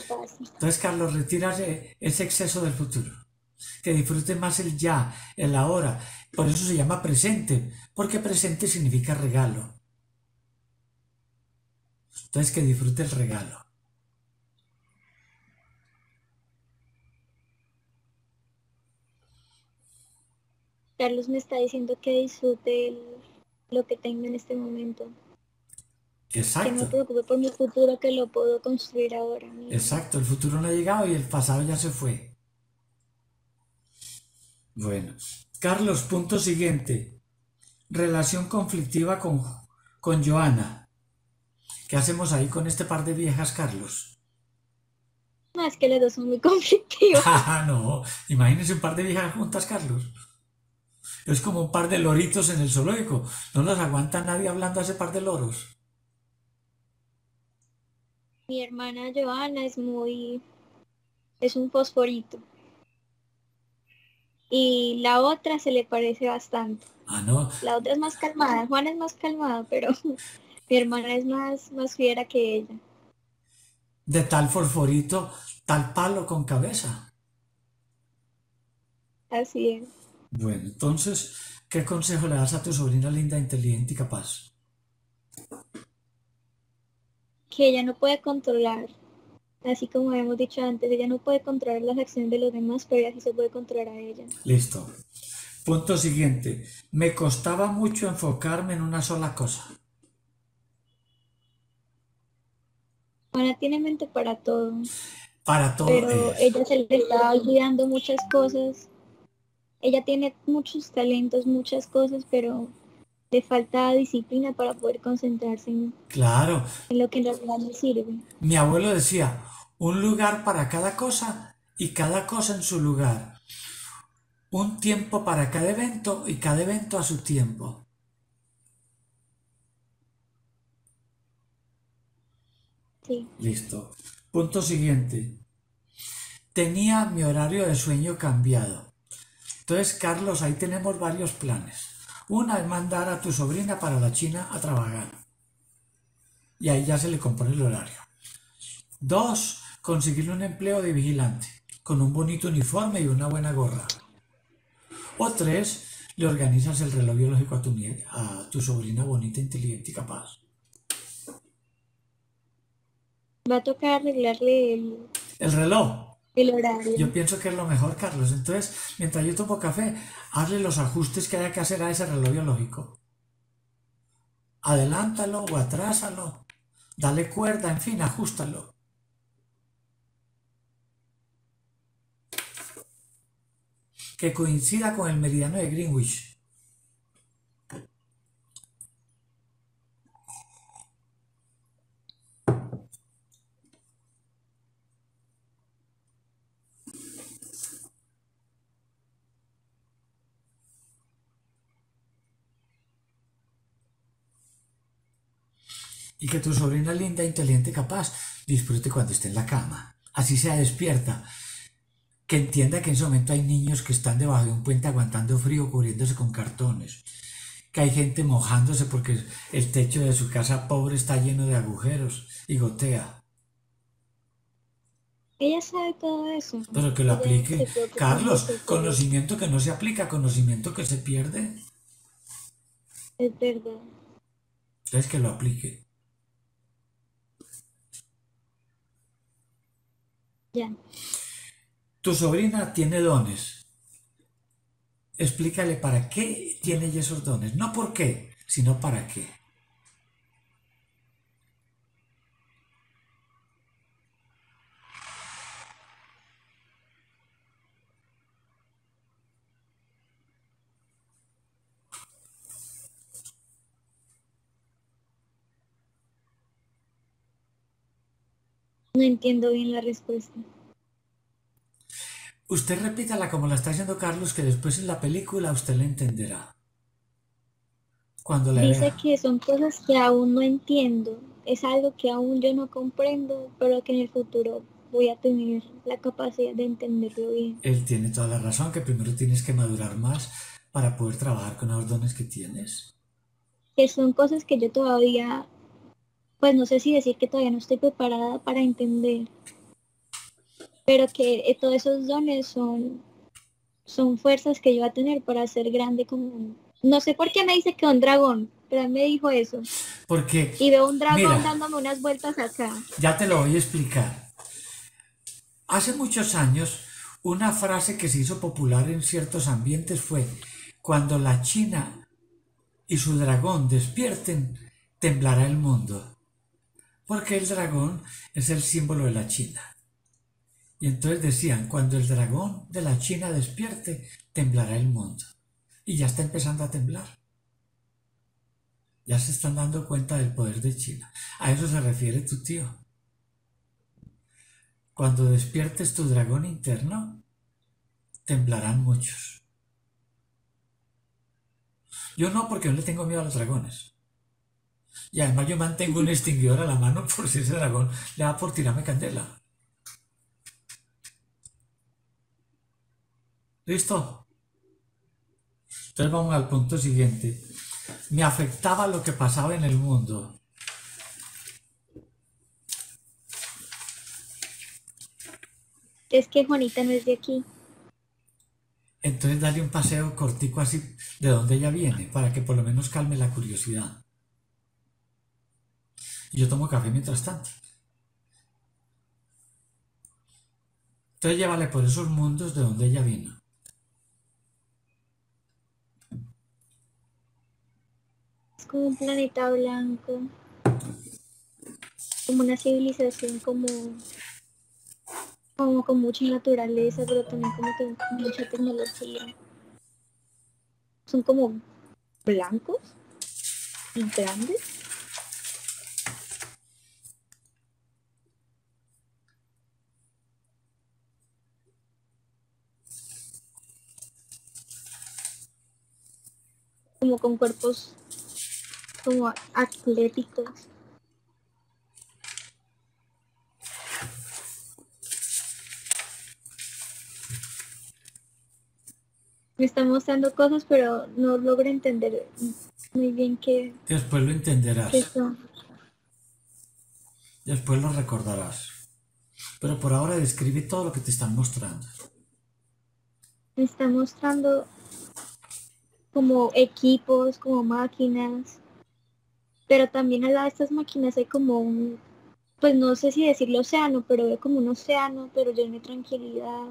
Entonces, Carlos, retira ese exceso del futuro. Que disfrute más el ya, el ahora. Por eso se llama presente, porque presente significa regalo. Entonces, que disfrute el regalo. Carlos me está diciendo que disfrute lo que tengo en este momento. Exacto. Que no me preocupe por mi futuro, que lo puedo construir ahora. Exacto, el futuro no ha llegado y el pasado ya se fue. Bueno, Carlos, punto siguiente. Relación conflictiva con, con Joana. ¿Qué hacemos ahí con este par de viejas, Carlos? No, es que los dos son muy conflictivos. Ah, no, imagínese un par de viejas juntas, Carlos. Es como un par de loritos en el zoológico. No los aguanta nadie hablando a ese par de loros. Mi hermana Joana es muy... es un fosforito. Y la otra se le parece bastante. Ah, no. La otra es más calmada. Juana es más calmada, pero mi hermana es más, más fiera que ella. De tal fosforito, tal palo con cabeza. Así es. Bueno, entonces, ¿qué consejo le das a tu sobrina linda, inteligente y capaz? Que ella no puede controlar, así como hemos dicho antes, ella no puede controlar las acciones de los demás, pero ella sí se puede controlar a ella. Listo. Punto siguiente. Me costaba mucho enfocarme en una sola cosa. Ana tiene mente para todo. Para todo. Pero ella se le está olvidando muchas cosas. Ella tiene muchos talentos, muchas cosas, pero le falta disciplina para poder concentrarse en, claro. en lo que en realidad le sirve. Mi abuelo decía, un lugar para cada cosa y cada cosa en su lugar. Un tiempo para cada evento y cada evento a su tiempo. Sí. Listo. Punto siguiente. Tenía mi horario de sueño cambiado. Entonces, Carlos, ahí tenemos varios planes. Una es mandar a tu sobrina para la China a trabajar. Y ahí ya se le compone el horario. Dos, conseguirle un empleo de vigilante, con un bonito uniforme y una buena gorra. O tres, le organizas el reloj biológico a tu, a tu sobrina bonita, inteligente y capaz. Va a tocar arreglarle el... ¿El reloj? Yo pienso que es lo mejor, Carlos. Entonces, mientras yo tomo café, hazle los ajustes que haya que hacer a ese reloj biológico. Adelántalo o atrásalo. Dale cuerda, en fin, ajustalo. Que coincida con el meridiano de Greenwich. Y que tu sobrina linda, inteligente, capaz, disfrute cuando esté en la cama. Así sea despierta. Que entienda que en ese momento hay niños que están debajo de un puente aguantando frío, cubriéndose con cartones. Que hay gente mojándose porque el techo de su casa pobre está lleno de agujeros y gotea. Ella sabe todo eso. Pero que lo aplique. Carlos, conocimiento que no se aplica, conocimiento que se pierde. Es verdad. Es que lo aplique. Tu sobrina tiene dones. Explícale para qué tiene esos dones. No por qué, sino para qué. No entiendo bien la respuesta. Usted repítala como la está haciendo Carlos, que después en la película usted la entenderá. Cuando le Dice que son cosas que aún no entiendo. Es algo que aún yo no comprendo, pero que en el futuro voy a tener la capacidad de entenderlo bien. Él tiene toda la razón, que primero tienes que madurar más para poder trabajar con los dones que tienes. Que son cosas que yo todavía pues no sé si decir que todavía no estoy preparada para entender, pero que eh, todos esos dones son, son fuerzas que yo voy a tener para ser grande como... No sé por qué me dice que un dragón, pero él me dijo eso. Porque... Y veo un dragón dándome unas vueltas acá. Ya te lo voy a explicar. Hace muchos años, una frase que se hizo popular en ciertos ambientes fue, cuando la China y su dragón despierten, temblará el mundo. Porque el dragón es el símbolo de la China. Y entonces decían, cuando el dragón de la China despierte, temblará el mundo. Y ya está empezando a temblar. Ya se están dando cuenta del poder de China. A eso se refiere tu tío. Cuando despiertes tu dragón interno, temblarán muchos. Yo no, porque no le tengo miedo a los dragones. Y además yo mantengo un extinguidor a la mano por si ese dragón le da por tirarme candela. ¿Listo? Entonces vamos al punto siguiente. Me afectaba lo que pasaba en el mundo. Es que Juanita no es de aquí. Entonces dale un paseo cortico así de donde ella viene, para que por lo menos calme la curiosidad. Yo tomo café mientras tanto. Entonces llévale por esos mundos de donde ella vino. Es como un planeta blanco. Como una civilización como como con mucha naturaleza, pero también como con mucha tecnología. Son como blancos y grandes. Como con cuerpos como atléticos. me está mostrando cosas, pero no logro entender muy bien qué. Después lo entenderás. Después lo recordarás. Pero por ahora describe todo lo que te están mostrando. Me está mostrando como equipos, como máquinas. Pero también al lado de estas máquinas hay como un, pues no sé si decirlo océano, pero veo como un océano, pero lleno de tranquilidad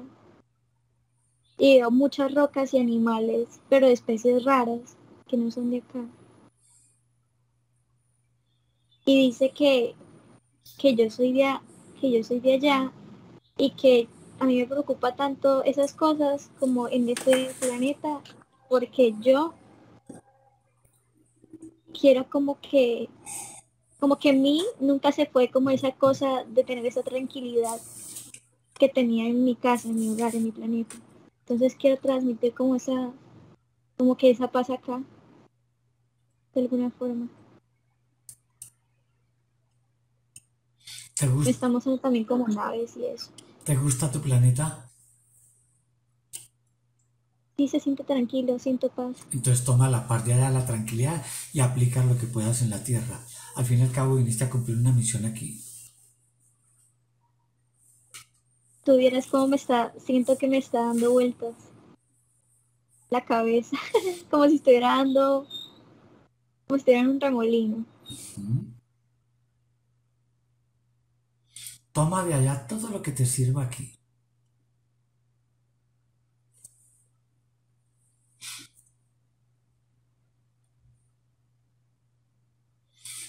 y veo muchas rocas y animales, pero de especies raras que no son de acá. Y dice que, que yo soy de que yo soy de allá y que a mí me preocupa tanto esas cosas como en este planeta porque yo quiero como que como que a mí nunca se fue como esa cosa de tener esa tranquilidad que tenía en mi casa, en mi hogar, en mi planeta. Entonces quiero transmitir como esa, como que esa paz acá, de alguna forma. ¿Te gusta? Estamos también como naves y eso. ¿Te gusta tu planeta? Sí, se siente tranquilo, siento paz. Entonces toma la parte de la tranquilidad y aplica lo que puedas en la tierra. Al fin y al cabo viniste a cumplir una misión aquí. Tú vieras cómo me está, siento que me está dando vueltas la cabeza, como si estuviera dando, como si estuviera en un remolino. Toma de allá todo lo que te sirva aquí.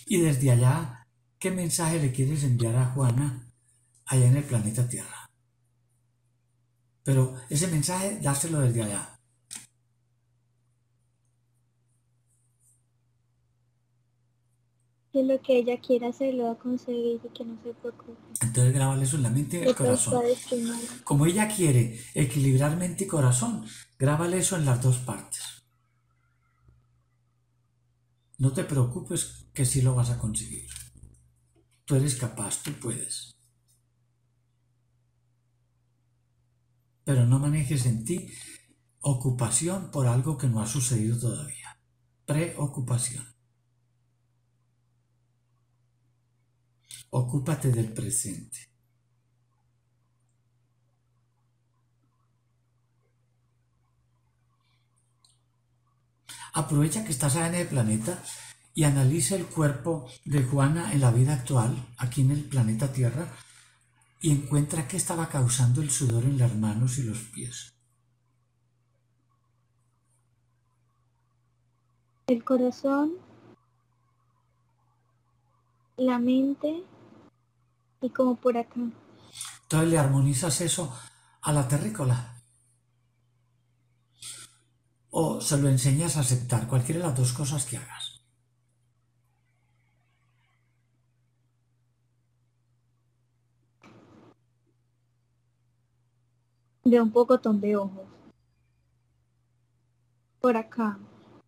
Y desde allá, ¿qué mensaje le quieres enviar a Juana allá en el planeta Tierra? Pero ese mensaje, dárselo desde allá. Que lo que ella quiera hacer lo va a conseguir y que no se preocupe. Entonces grábale eso en la mente y el corazón. Como ella quiere equilibrar mente y corazón, grábale eso en las dos partes. No te preocupes que sí lo vas a conseguir. Tú eres capaz, tú puedes. pero no manejes en ti ocupación por algo que no ha sucedido todavía. Preocupación. Ocúpate del presente. Aprovecha que estás en el planeta y analiza el cuerpo de Juana en la vida actual, aquí en el planeta Tierra, y encuentra que estaba causando el sudor en las manos y los pies. el corazón, la mente y como por acá. Entonces le armonizas eso a la terrícola. O se lo enseñas a aceptar, cualquiera de las dos cosas que hagas. De un poco de ojos. Por acá.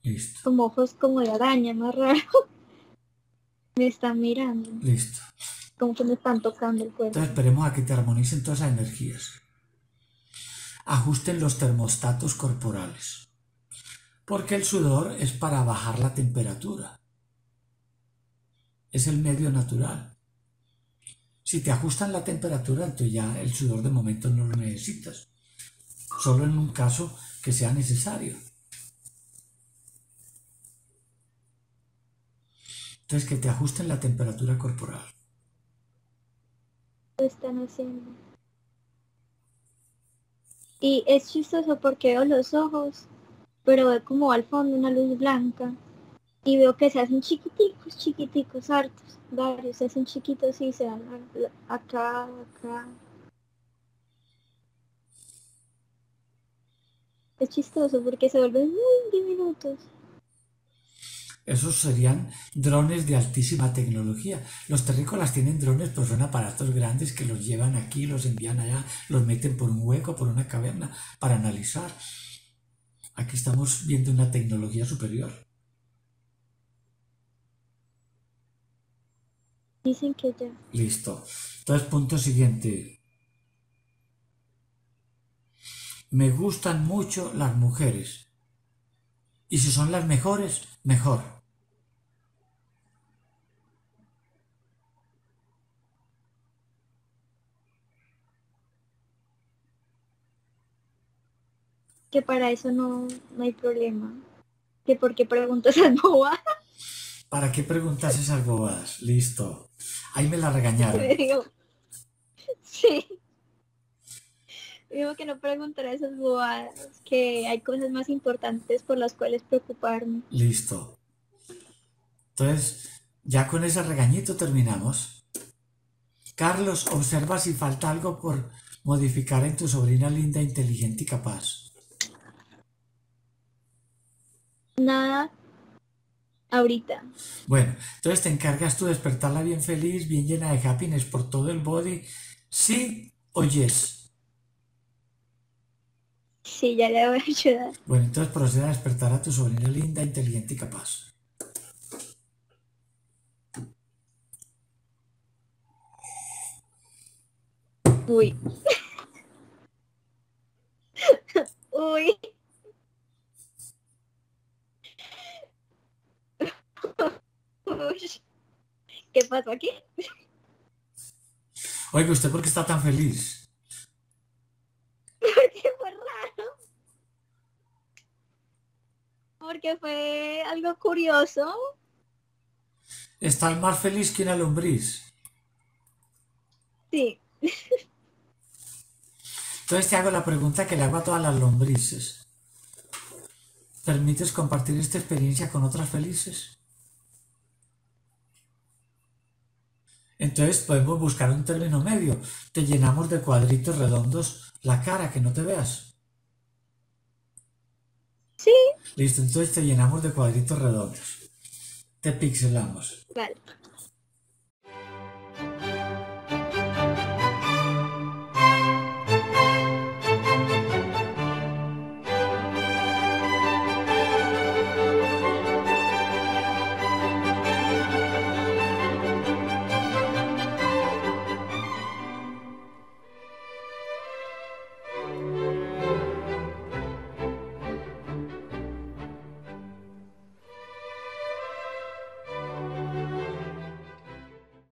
Listo. Como ojos como de araña, más raro. me están mirando. Listo. Como que me están tocando el cuerpo. Entonces esperemos a que te armonicen todas esas energías. Ajusten los termostatos corporales. Porque el sudor es para bajar la temperatura. Es el medio natural. Si te ajustan la temperatura, entonces ya el sudor de momento no lo necesitas. Solo en un caso que sea necesario. Entonces que te ajusten la temperatura corporal. Lo están haciendo. Y es chistoso porque veo los ojos, pero veo como al fondo una luz blanca. Y veo que se hacen chiquiticos, chiquiticos, hartos, varios, se hacen chiquitos y se van acá, acá. Es chistoso porque se vuelven muy diminutos. Esos serían drones de altísima tecnología. Los terrícolas tienen drones, pues son aparatos grandes que los llevan aquí, los envían allá, los meten por un hueco, por una caverna, para analizar. Aquí estamos viendo una tecnología superior. Dicen que ya. Listo. Entonces, punto siguiente. Me gustan mucho las mujeres. Y si son las mejores, mejor. que para eso no, no hay problema. Que por qué preguntas esas bobadas. ¿Para qué preguntas esas bobadas? Listo. Ahí me la regañaron. sí. Digo que no preguntaré esas bobadas, que hay cosas más importantes por las cuales preocuparme. Listo. Entonces, ya con ese regañito terminamos. Carlos, observa si falta algo por modificar en tu sobrina linda, inteligente y capaz. Nada ahorita. Bueno, entonces te encargas tú de despertarla bien feliz, bien llena de happiness por todo el body. ¿Sí o yes? Sí, ya le voy a ayudar. Bueno, entonces procede a despertar a tu sobrina linda, inteligente y capaz. Uy. Uy. ¿Qué pasó aquí? Oiga, ¿usted por qué está tan feliz? Porque fue raro. Porque fue algo curioso. ¿Estás más feliz que una lombriz? Sí. Entonces te hago la pregunta que le hago a todas las lombrices. ¿Permites compartir esta experiencia con otras felices? Entonces podemos buscar un término medio. Te llenamos de cuadritos redondos la cara, que no te veas. Sí. Listo, entonces te llenamos de cuadritos redondos. Te pixelamos. Vale.